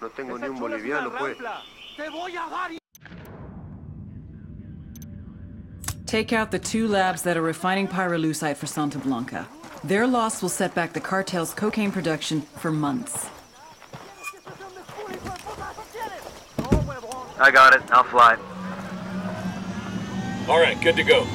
No tengo ni un boliviano, pues. Take out the two labs that are refining pyrolusite for Santa Blanca. Their loss will set back the cartel's cocaine production for months. I got it. I'll fly. All right, good to go.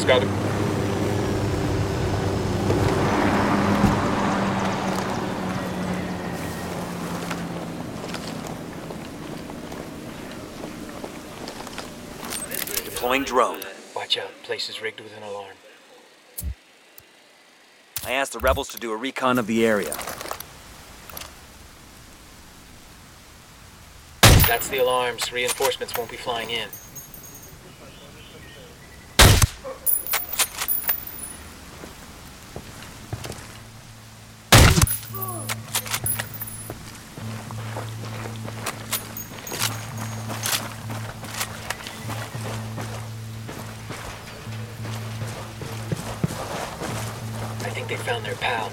Just got it. Deploying drone. Watch out, place is rigged with an alarm. I asked the rebels to do a recon of the area. That's the alarms. Reinforcements won't be flying in. They found their pal.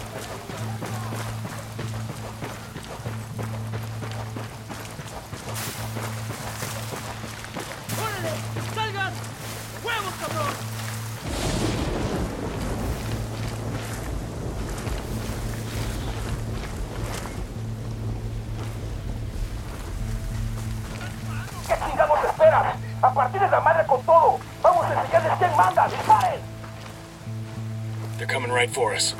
¿Qué chingados esperas? A partir de la madre con todo. Vamos a enseñarles quién manda. They're coming right for us.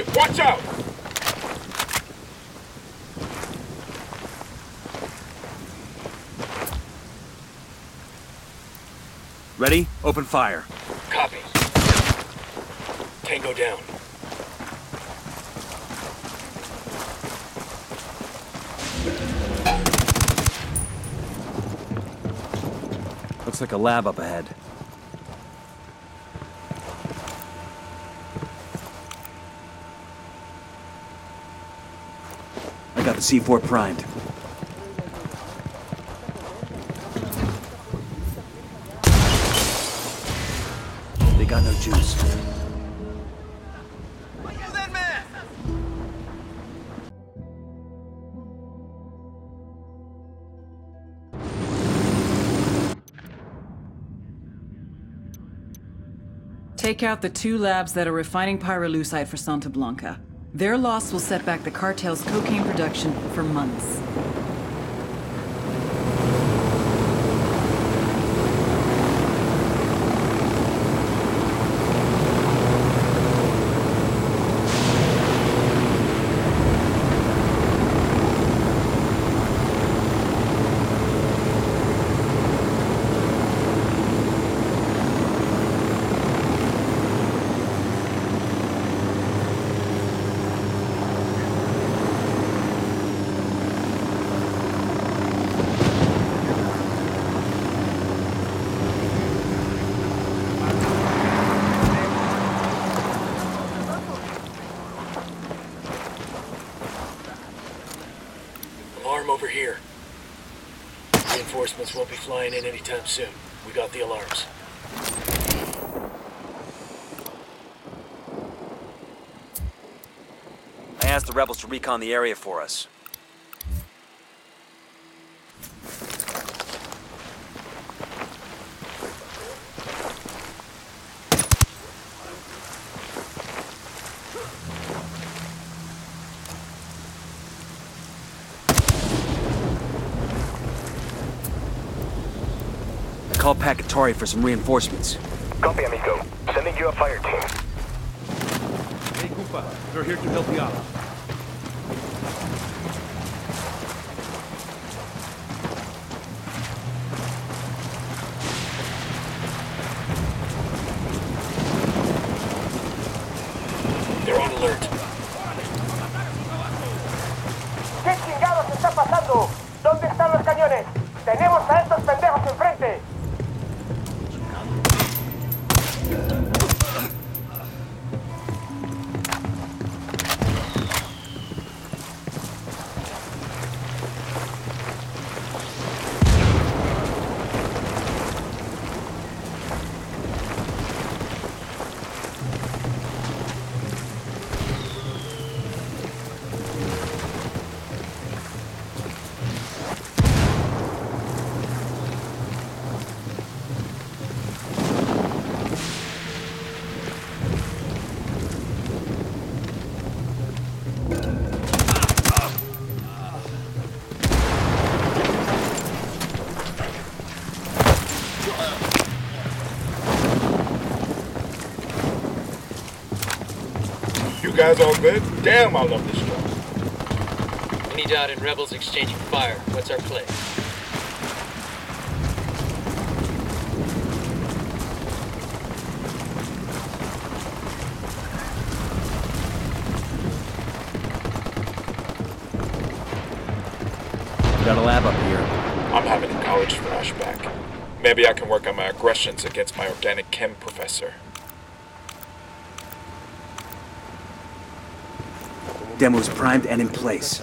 Grenade! Watch out! Ready? Open fire. Copy. Tango down. Looks like a lab up ahead. I got the C4 primed. They got no juice. Take out the two labs that are refining pyrolusite for Santa Blanca. Their loss will set back the cartel's cocaine production for months. over here. Reinforcements won't be flying in anytime soon. We got the alarms. I asked the rebels to recon the area for us. Call Pakatori for some reinforcements. Copy, amigo. Sending you a fire team. Hey, Koopa, we're here to help you out. You guys all good? Damn, I love this job. Any doubt in rebels exchanging fire? What's our play? We got a lab up here. I'm having a college flashback. Maybe I can work on my aggressions against my organic chem professor. Demo's primed and in place.